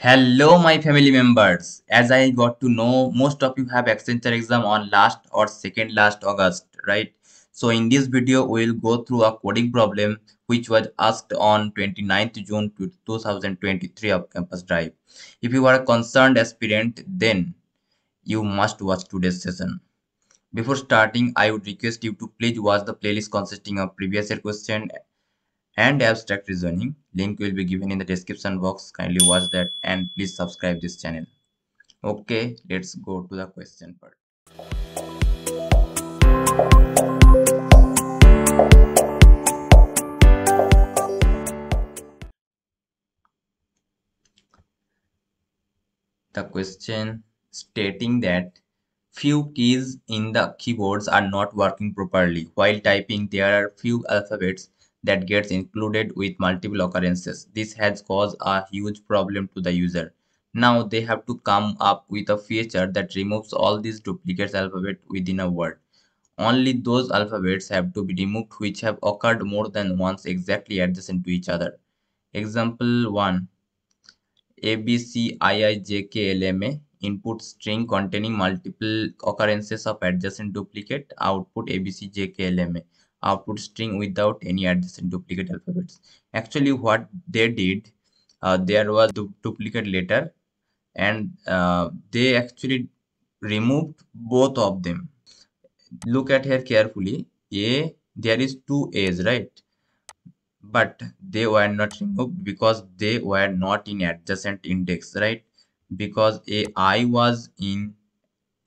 Hello, my family members. As I got to know, most of you have Accenture exam on last or second last August, right? So in this video, we will go through a coding problem which was asked on 29th June 2023 of Campus Drive. If you are a concerned aspirant, then you must watch today's session. Before starting, I would request you to please watch the playlist consisting of previous year question and abstract reasoning. Link will be given in the description box. Kindly watch that and please subscribe this channel. Okay, let's go to the question part. The question stating that few keys in the keyboards are not working properly. While typing, there are few alphabets that gets included with multiple occurrences. This has caused a huge problem to the user. Now they have to come up with a feature that removes all these duplicate alphabet within a word. Only those alphabets have to be removed which have occurred more than once exactly adjacent to each other. Example 1 ABCIIJKLMA input string containing multiple occurrences of adjacent duplicate output ABCJKLMA output string without any adjacent duplicate alphabets. Actually what they did uh, there was du duplicate letter and uh, they actually removed both of them. Look at here carefully. A there is two A's right but they were not removed because they were not in adjacent index right because a i was in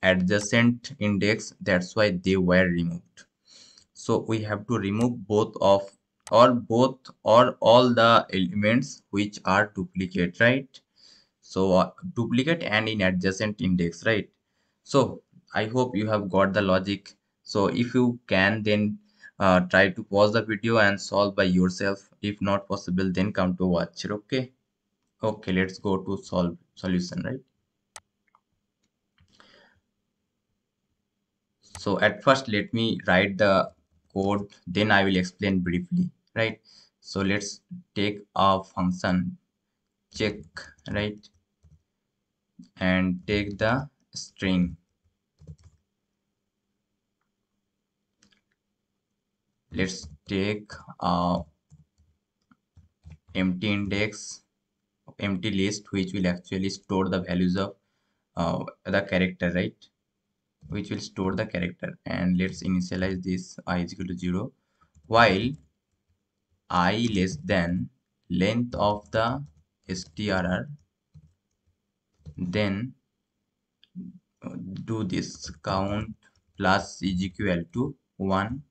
adjacent index that's why they were removed so we have to remove both of or both or all the elements which are duplicate right? So uh, duplicate and in adjacent index right? So i hope you have got the logic. So if you can then uh, try to pause the video and solve by yourself. If not possible then come to watch okay? Okay let's go to solve solution right? So at first let me write the code then i will explain briefly right? So let's take a function check right? And take the string. Let's take a empty index empty list which will actually store the values of uh, the character right which will store the character. And let's initialize this i is equal to 0 while i less than length of the strr then do this. Count plus is equal to 1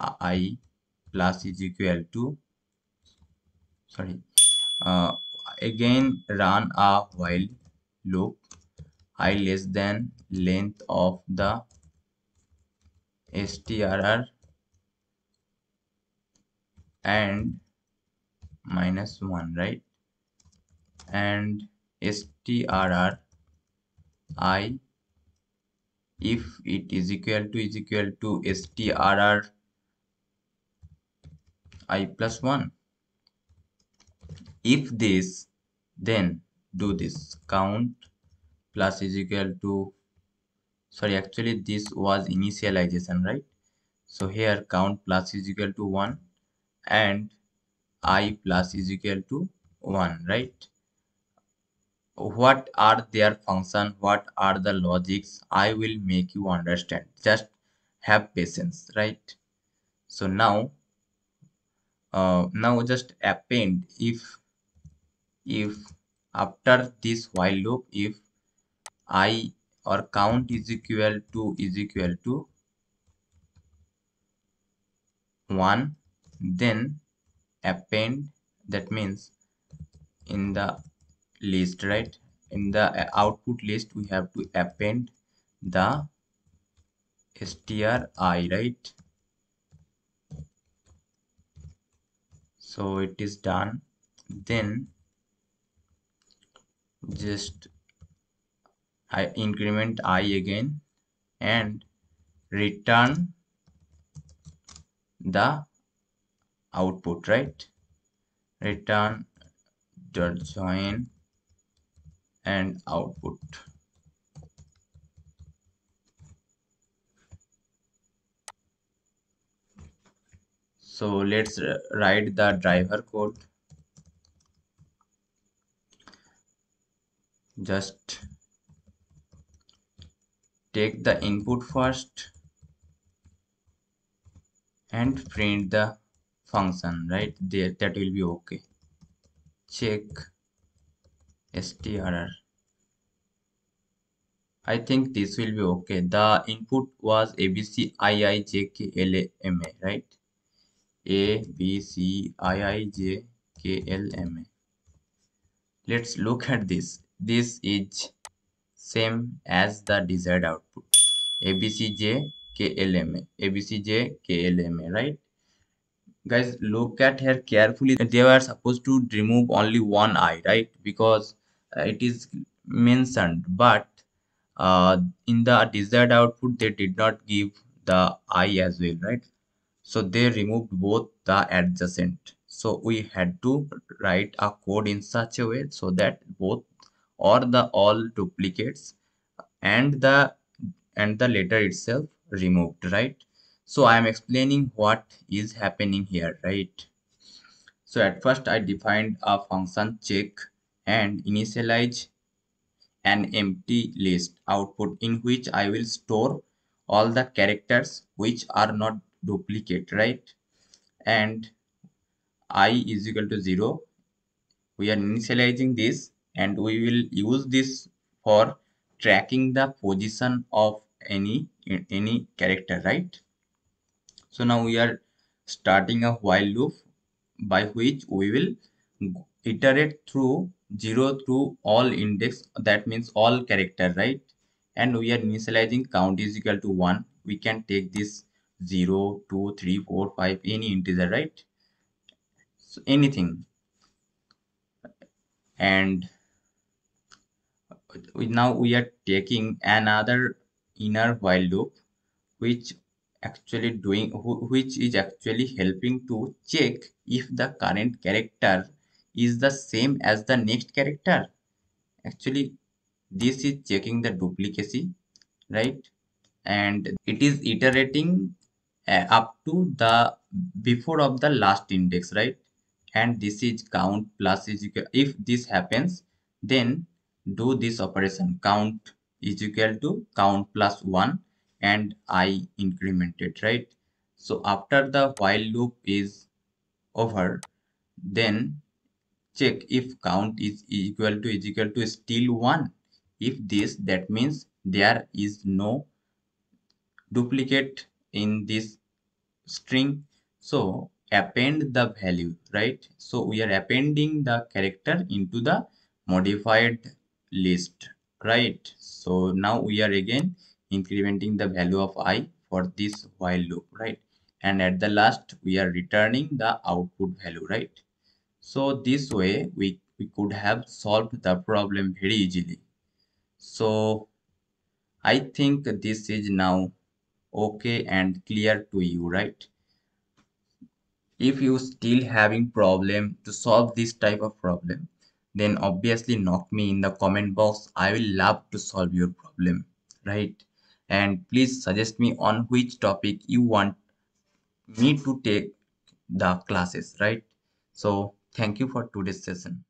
i plus is equal to sorry uh, again run a while loop i less than length of the strr and minus 1 right? And strr i if it is equal to is equal to strr i plus 1 if this then do this. Count plus is equal to sorry actually this was initialization right? So here count plus is equal to 1 and i plus is equal to 1 right? What are their function? What are the logics? I will make you understand. Just have patience right? So now uh, now just append if if after this while loop if i or count is equal to is equal to 1 then append. That means in the list right? In the uh, output list we have to append the str i right? So it is done. Then just I increment i again and return the output right? Return dot join and output. So let's write the driver code. Just take the input first and print the function right? There that will be okay check strr i think this will be okay the input was abc iij right? A b c iij let's look at this. This is same as the desired output. Abcj klma abcj klma right? Guys look at here carefully. They were supposed to remove only one eye right? Because uh, it is mentioned. But uh, in the desired output they did not give the eye as well right? So they removed both the adjacent. So we had to write a code in such a way so that both or the all duplicates and the and the letter itself removed right? So i am explaining what is happening here right? So at first i defined a function check and initialize an empty list output in which i will store all the characters which are not duplicate right? And i is equal to 0 we are initializing this and we will use this for tracking the position of any any character right? So now we are starting a while loop by which we will iterate through 0 through all index that means all character right? And we are initializing count is equal to 1 we can take this 0 2 3 4 5 any integer right? So anything. And now we are taking another inner while loop which actually doing which is actually helping to check if the current character is the same as the next character. Actually this is checking the duplicacy right? And it is iterating uh, up to the before of the last index right? And this is count plus is equal if this happens then do this operation. Count is equal to count plus 1 and i incremented right? So after the while loop is over then check if count is equal to is equal to still 1 if this that means there is no duplicate in this string. So append the value right? So we are appending the character into the modified list right? So now we are again incrementing the value of i for this while loop right? And at the last we are returning the output value right? So this way we we could have solved the problem very easily. So i think this is now okay and clear to you right? If you still having problem to solve this type of problem then obviously knock me in the comment box. I will love to solve your problem right? And please suggest me on which topic you want me to take the classes right? So thank you for today's session